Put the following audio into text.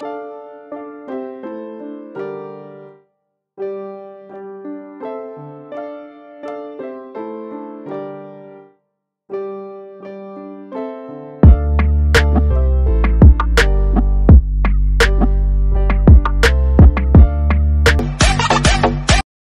you